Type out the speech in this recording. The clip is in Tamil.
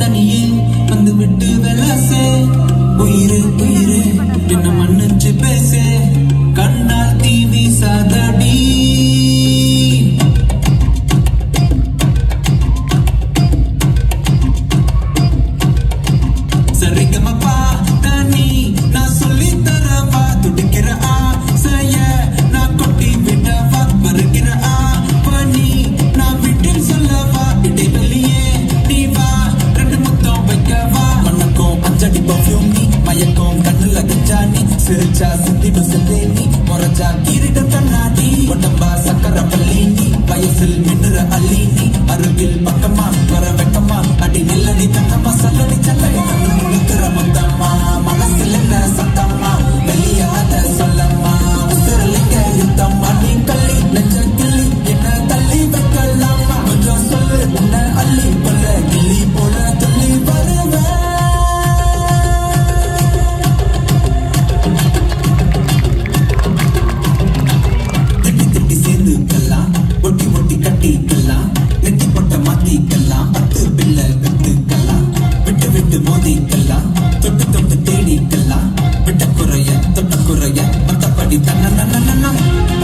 தனியே வந்துவிட்டு வெலசே. உயிரு உயிர் நீ சிரிச்சா சிந்திடும் நீ முறைச்சா கீரிட்ட கண்ணாடி உடம்பா சக்கர பள்ளி நீ வயசில் மின்னுற அள்ளி நீ அருகில் பக்கமா வர வெக்கமா அடி நில்லடி தங்கம்மா சல்லடி சல்லடி கண்ணு முழுக்கிற முத்தம்மா மனசில் என்ன சத்தம்மா வெளியாத சொல்லம்மா உசுரலிங்க யுத்தம்மா நீ கள்ளி நெஞ்ச கிள்ளி என்ன தள்ளி வைக்கலாமா கொஞ்சம் சொல்லு உன்னை அள்ளி na na na na